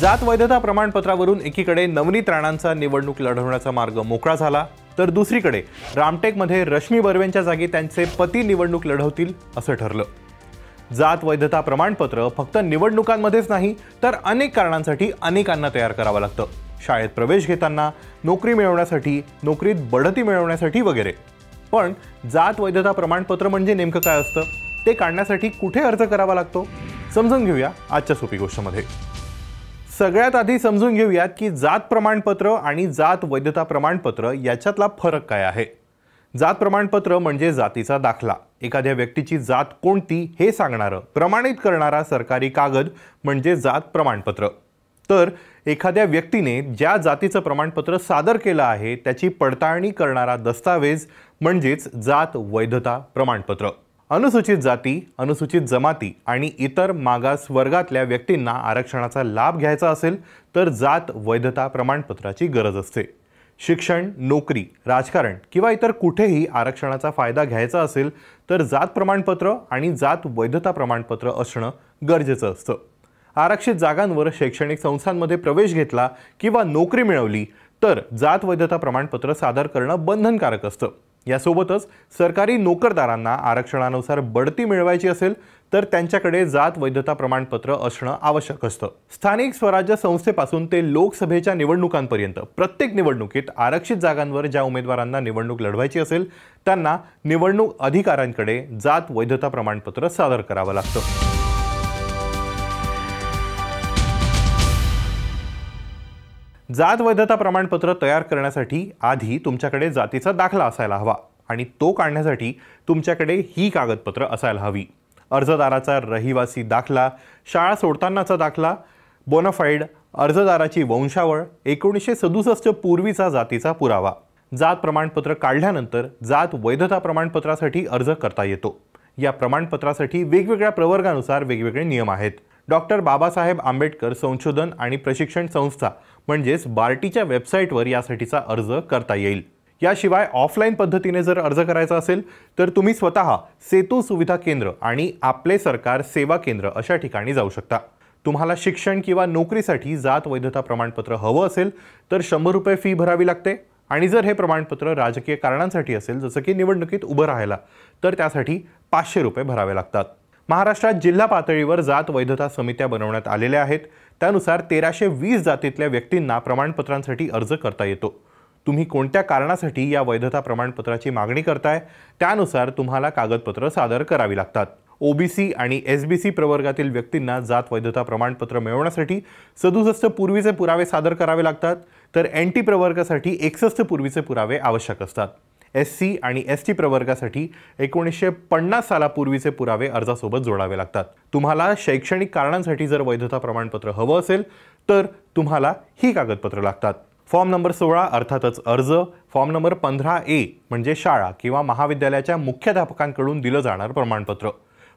जात वैधता प्रमाणपत्रावरून एकीकडे नवनीत राणांचा निवडणूक लढवण्याचा मार्ग मोकळा झाला तर दुसरीकडे रामटेकमध्ये रश्मी बर्वेंच्या जागी त्यांचे पती निवडणूक लढवतील असं ठरलं. जात वैधता प्रमाणपत्र फक्त निवडणुकांमध्येच नाही तर अनेक कारणांसाठी अनेकांना तयार करावं लागतं. शाळेत प्रवेश घेताना नोकरी मिळवण्यासाठी नोकरीत बढती मिळवण्यासाठी वगैरे. पण जात वैधता प्रमाणपत्र म्हणजे नेमकं काय असतं? ते काढण्यासाठी कुठे अर्ज करावा लागतो? समजून घेऊया आजच्या सोपी गोष्टमध्ये. सगळ्यात आधी समजून घेऊयात की जात प्रमाणपत्र आणि जात वैधता प्रमाणपत्र याच्यातला फरक काय आहे. जात प्रमाणपत्र म्हणजे जातीचा दाखला. एखाद्या व्यक्तीची जात कोणती हे सांगणारं प्रमाणित करणारा सरकारी कागद म्हणजे जात प्रमाणपत्र. तर एखाद्या व्यक्तीने ज्या जातीचं प्रमाणपत्र सादर केलं आहे त्याची पडताळणी करणारा दस्तावेज म्हणजेच जात वैधता प्रमाणपत्र. अनुसूचित जाती अनुसूचित जमाती आणि इतर मागास वर्गातल्या व्यक्तींना आरक्षणाचा लाभ घ्यायचा असेल तर जात वैधता प्रमाणपत्राची गरज असते. शिक्षण नोकरी राजकारण किंवा इतर कुठेही आरक्षणाचा फायदा घ्यायचा असेल तर जात प्रमाणपत्र आणि जात वैधता प्रमाणपत्र असणं गरजेचं असतं. आरक्षित जागांवर शैक्षणिक संस्थांमध्ये प्रवेश घेतला किंवा नोकरी मिळवली तर जात वैधता प्रमाणपत्र सादर करणं बंधनकारक असतं. यासोबतच सरकारी नोकरदारांना आरक्षणानुसार बढती मिळवायची असेल तर त्यांच्याकडे जात वैधता प्रमाणपत्र असणं आवश्यक असतं. स्थानिक स्वराज्य संस्थेपासून ते लोकसभेच्या निवडणुकांपर्यंत प्रत्येक निवडणुकीत आरक्षित जागांवर ज्या उमेदवारांना निवडणूक लढवायची असेल त्यांना निवडणूक अधिकाऱ्यांकडे जात वैधता प्रमाणपत्र सादर करावं लागतं. जात वैधता प्रमाणपत्र तयार करण्यासाठी आधी तुमच्याकडे जातीचा दाखला असायला हवा आणि तो काढण्यासाठी तुमच्याकडे ही कागदपत्र असायला हवी. अर्जदाराचा रहिवासी दाखला शाळा सोडतानाचा दाखला बोनाफाईड अर्जदाराची वंशावळ एकोणीसशे सदुसष्ट पूर्वीचा जातीचा पुरावा. जात प्रमाणपत्र काढल्यानंतर जात वैधता प्रमाणपत्रासाठी अर्ज करता येतो. या प्रमाणपत्रासाठी वेगवेगळ्या प्रवर्गानुसार वेगवेगळे नियम आहेत. डॉक्टर बाबासाहेब आंबेडकर संशोधन आणि प्रशिक्षण संस्था म्हणजेच बार्टीच्या वेबसाईटवर यासाठीचा अर्ज करता येईल. याशिवाय ऑफलाईन पद्धतीने जर अर्ज करायचा असेल तर तुम्ही स्वतः सेतू सुविधा केंद्र आणि आपले सरकार सेवा केंद्र अशा ठिकाणी जाऊ शकता. तुम्हाला शिक्षण किंवा नोकरीसाठी जात वैधता प्रमाणपत्र हवं असेल तर शंभर रुपये फी भरावी लागते. आणि जर हे प्रमाणपत्र राजकीय कारणांसाठी असेल जसं की निवडणुकीत उभं राहायला तर त्यासाठी पाचशे रुपये भरावे लागतात. महाराष्ट्रात जिल्हा पातळीवर जात वैधता समित्या बनवण्यात आलेल्या आहेत. त्यानुसार तेराशे वीस जातीतल्या व्यक्तींना प्रमाणपत्रांसाठी अर्ज करता येतो. तुम्ही कोणत्या कारणासाठी या वैधता प्रमाणपत्राची मागणी करताय? त्यानुसार तुम्हाला कागदपत्र सादर करावी लागतात. ओबीसी आणि एस बी सी प्रवर्गातील व्यक्तींना जात वैधता प्रमाणपत्र मिळवण्यासाठी सदुसष्ट पूर्वीचे पुरावे सादर करावे लागतात. तर एन टी प्रवर्गासाठी एकसष्ट पूर्वीचे पुरावे आवश्यक असतात. एस सी आणि एस टी प्रवर्गासाठी एकोणीसशे पन्नास सालापूर्वीचे पुरावे अर्जासोबत जोडावे लागतात. तुम्हाला शैक्षणिक कारणांसाठी जर वैधता प्रमाणपत्र हवं असेल तर तुम्हाला ही कागदपत्रं लागतात. फॉर्म नंबर सोळा अर्थातच अर्ज फॉर्म नंबर पंधरा ए म्हणजे शाळा किंवा महाविद्यालयाच्या मुख्याध्यापकांकडून दिलं जाणार प्रमाणपत्र.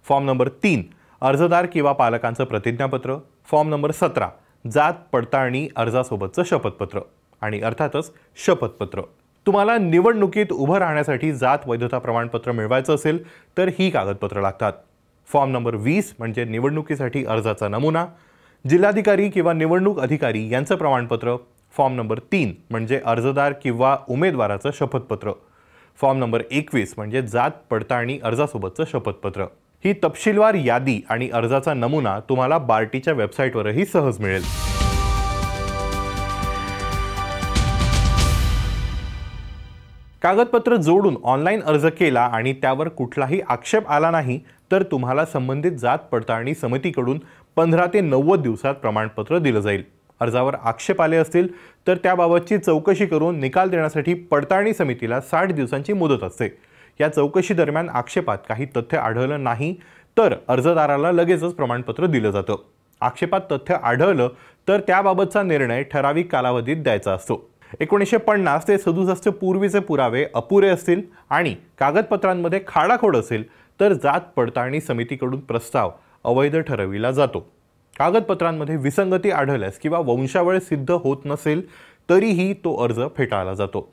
फॉर्म नंबर तीन अर्जदार किंवा पालकांचं प्रतिज्ञापत्र. फॉर्म नंबर सतरा जात पडताळणी अर्जासोबतचं शपथपत्र. आणि अर्थातच शपथपत्र. तुम्हाला निवडणुकीत उभं राहण्यासाठी जात वैधता प्रमाणपत्र मिळवायचं असेल तर ही कागदपत्रं लागतात. फॉर्म नंबर वीस म्हणजे निवडणुकीसाठी अर्जाचा नमुना जिल्हाधिकारी किंवा निवडणूक अधिकारी यांचं प्रमाणपत्र फॉर्म नंबर तीन म्हणजे अर्जदार किंवा उमेदवाराचं शपथपत्र फॉर्म नंबर एकवीस म्हणजे जात पडताळणी अर्जासोबतचं शपथपत्र. ही तपशीलवार यादी आणि अर्जाचा नमुना तुम्हाला बार्टीच्या वेबसाईटवरही सहज मिळेल. कागदपत्र जोडून ऑनलाईन अर्ज केला आणि त्यावर कुठलाही आक्षेप आला नाही तर तुम्हाला संबंधित जात पडताळणी समितीकडून पंधरा ते नव्वद दिवसात प्रमाणपत्र दिलं जाईल. अर्जावर आक्षेप आले असतील तर त्याबाबतची चौकशी करून निकाल देण्यासाठी पडताळणी समितीला साठ दिवसांची मुदत असते. या चौकशी दरम्यान आक्षेपात काही तथ्य आढळलं नाही तर अर्जदाराला लगेचच प्रमाणपत्र दिलं जातं. आक्षेपात तथ्य आढळलं तर त्याबाबतचा निर्णय ठराविक कालावधीत द्यायचा असतो. एकोणीसशे पन्नास ते सदुसष्ट पूर्वीचे पुरावे अपुरे असतील आणि कागदपत्रांमध्ये खाडाखोड असेल तर जात पडताळणी समितीकडून प्रस्ताव अवैध ठरविला जातो. कागदपत्रांमध्ये विसंगती आढळल्यास किंवा वंशावळ सिद्ध होत नसेल तरीही तो अर्ज फेटाळला जातो.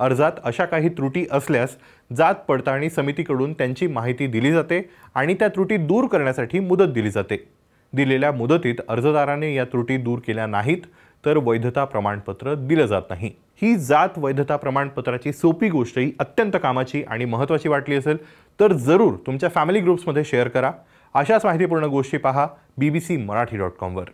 अर्जात अशा काही त्रुटी असल्यास जात पडताळणी समितीकडून त्यांची माहिती दिली जाते आणि त्या त्रुटी दूर करण्यासाठी मुदत दिली जाते. दिलेल्या मुदतीत अर्जदाराने या त्रुटी दूर केल्या नाहीत तर वैधता प्रमाणपत्र दिलं जात नाही. ही जात वैधता प्रमाणपत्राची सोपी गोष्ट ही अत्यंत कामाची आणि महत्त्वाची वाटली असेल तर जरूर तुमच्या फॅमिली ग्रुप्समध्ये शेअर करा. अशाच माहितीपूर्ण गोष्टी पहा. B B C Marathi dot कॉमवर